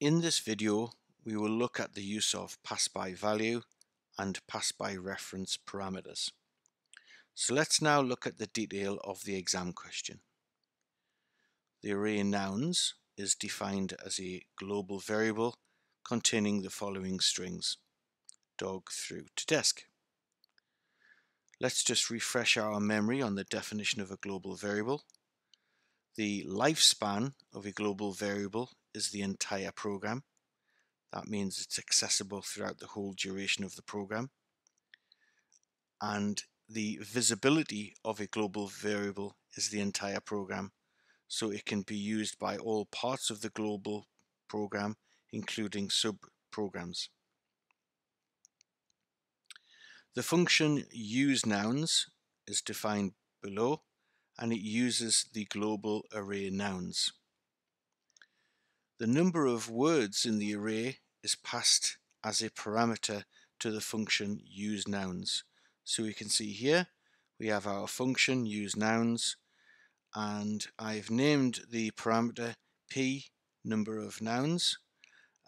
In this video, we will look at the use of pass-by value and pass-by reference parameters. So let's now look at the detail of the exam question. The array nouns is defined as a global variable containing the following strings, dog through to desk. Let's just refresh our memory on the definition of a global variable. The lifespan of a global variable is the entire program. That means it's accessible throughout the whole duration of the program. And the visibility of a global variable is the entire program. So it can be used by all parts of the global program, including sub-programs. The function useNouns is defined below and it uses the global array nouns. The number of words in the array is passed as a parameter to the function useNouns. So we can see here we have our function useNouns and I've named the parameter p number of nouns.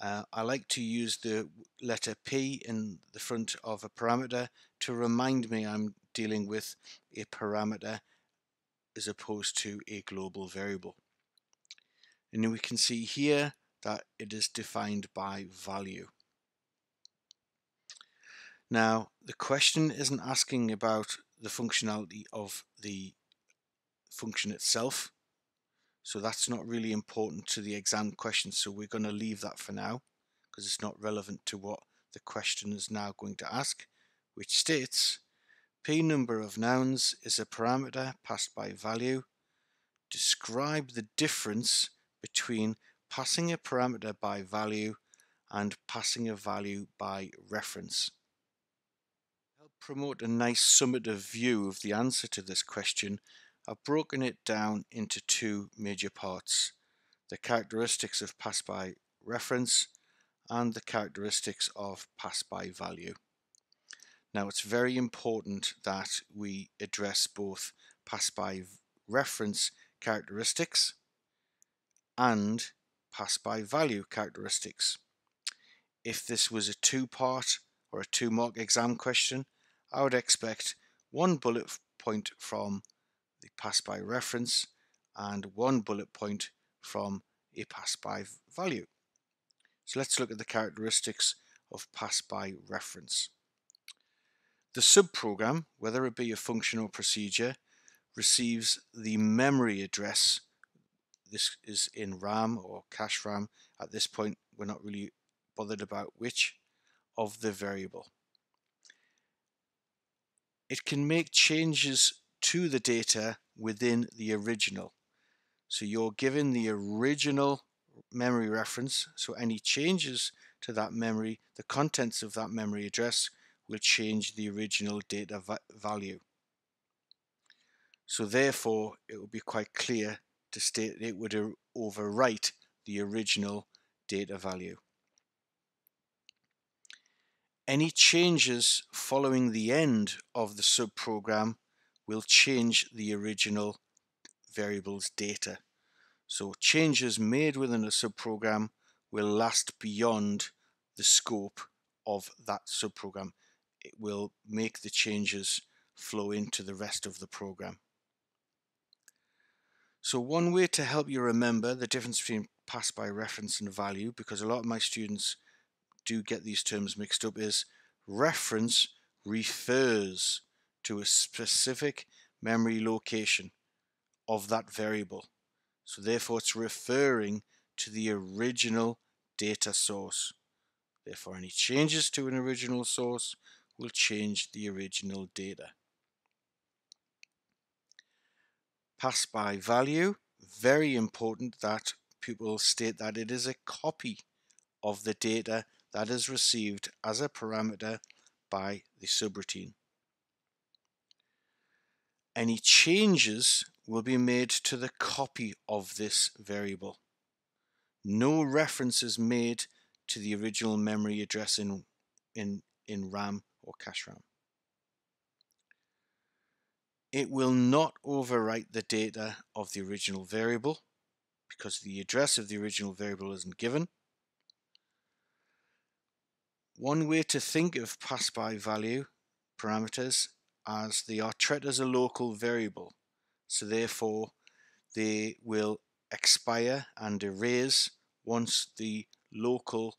Uh, I like to use the letter p in the front of a parameter to remind me I'm dealing with a parameter as opposed to a global variable. And we can see here that it is defined by value. Now, the question isn't asking about the functionality of the function itself. So that's not really important to the exam question. So we're going to leave that for now because it's not relevant to what the question is now going to ask, which states P number of nouns is a parameter passed by value. Describe the difference between passing a parameter by value and passing a value by reference. Help promote a nice summative view of the answer to this question, I've broken it down into two major parts, the characteristics of pass by reference and the characteristics of pass by value. Now it's very important that we address both pass by reference characteristics and pass by value characteristics. If this was a two part or a two mark exam question, I would expect one bullet point from the pass by reference and one bullet point from a pass by value. So let's look at the characteristics of pass by reference. The subprogram, whether it be a function or procedure, receives the memory address. This is in RAM or cache RAM. At this point, we're not really bothered about which of the variable. It can make changes to the data within the original. So you're given the original memory reference. So any changes to that memory, the contents of that memory address will change the original data va value. So therefore, it will be quite clear to state it would uh, overwrite the original data value. Any changes following the end of the subprogram will change the original variable's data. So changes made within a subprogram will last beyond the scope of that subprogram it will make the changes flow into the rest of the program. So one way to help you remember the difference between pass by reference and value, because a lot of my students do get these terms mixed up, is reference refers to a specific memory location of that variable. So therefore it's referring to the original data source. Therefore any changes to an original source will change the original data. Pass by value, very important that people state that it is a copy of the data that is received as a parameter by the subroutine. Any changes will be made to the copy of this variable. No reference is made to the original memory address in, in, in RAM or cache RAM. It will not overwrite the data of the original variable because the address of the original variable isn't given. One way to think of pass-by value parameters as they are treated as a local variable. So therefore they will expire and erase once the local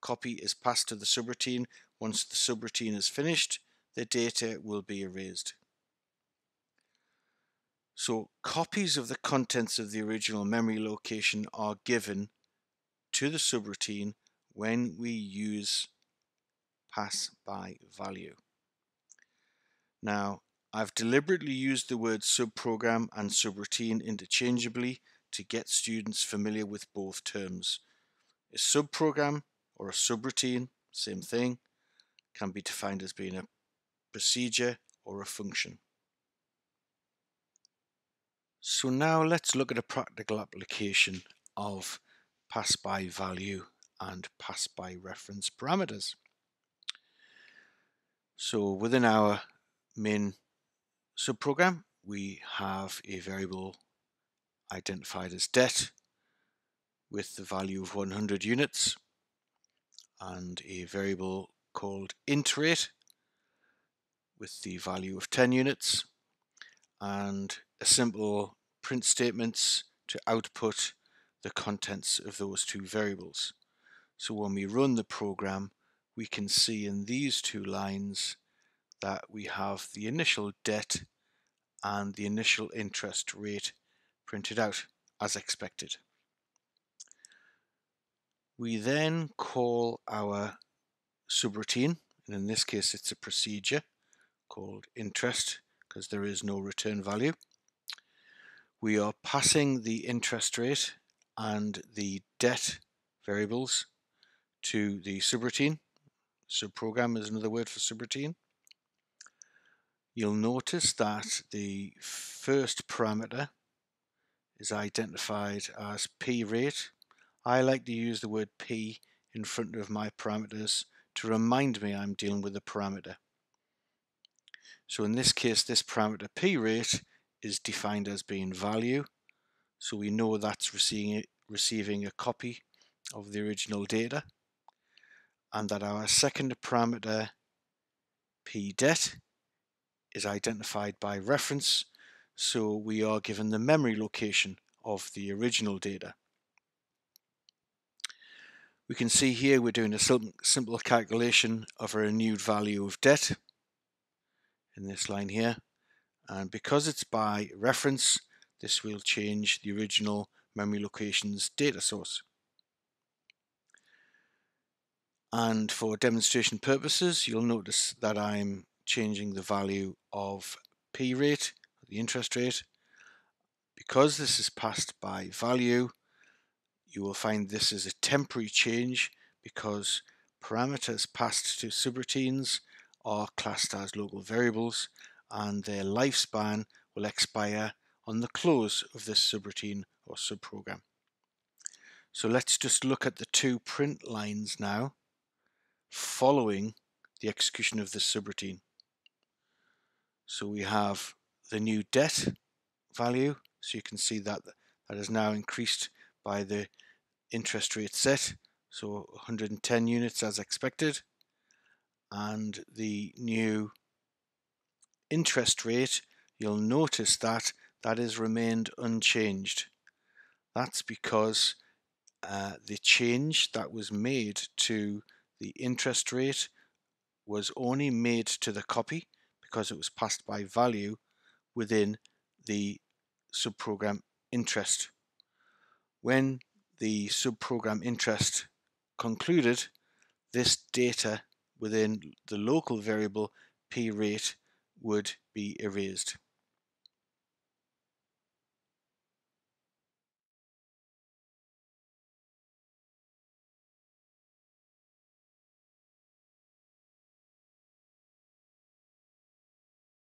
copy is passed to the subroutine. Once the subroutine is finished, the data will be erased. So copies of the contents of the original memory location are given to the subroutine when we use pass by value. Now, I've deliberately used the words subprogram and subroutine interchangeably to get students familiar with both terms. A subprogram or a subroutine, same thing, can be defined as being a procedure or a function. So now let's look at a practical application of pass by value and pass by reference parameters. So within our main subprogram, we have a variable identified as debt with the value of 100 units and a variable called int_rate with the value of 10 units and a simple print statements to output the contents of those two variables. So when we run the program we can see in these two lines that we have the initial debt and the initial interest rate printed out as expected. We then call our subroutine, and in this case it's a procedure called interest because there is no return value. We are passing the interest rate and the debt variables to the subroutine. Subprogram is another word for subroutine. You'll notice that the first parameter is identified as p rate. I like to use the word p in front of my parameters to remind me I'm dealing with a parameter. So in this case, this parameter p rate is defined as being value. So we know that's receiving, receiving a copy of the original data and that our second parameter p debt is identified by reference so we are given the memory location of the original data. We can see here we're doing a simple calculation of a renewed value of debt in this line here and because it's by reference this will change the original memory location's data source. And for demonstration purposes you'll notice that I'm changing the value of p rate, the interest rate. Because this is passed by value, you will find this is a temporary change because parameters passed to subroutines are classed as local variables and their lifespan will expire on the close of this subroutine or subprogram. So let's just look at the two print lines now following the execution of this subroutine. So we have the new debt value. So you can see that that is now increased by the interest rate set. So 110 units as expected. And the new interest rate, you'll notice that that has remained unchanged. That's because uh, the change that was made to the interest rate was only made to the copy because it was passed by value within the subprogram interest. When the subprogram interest concluded, this data within the local variable p rate would be erased.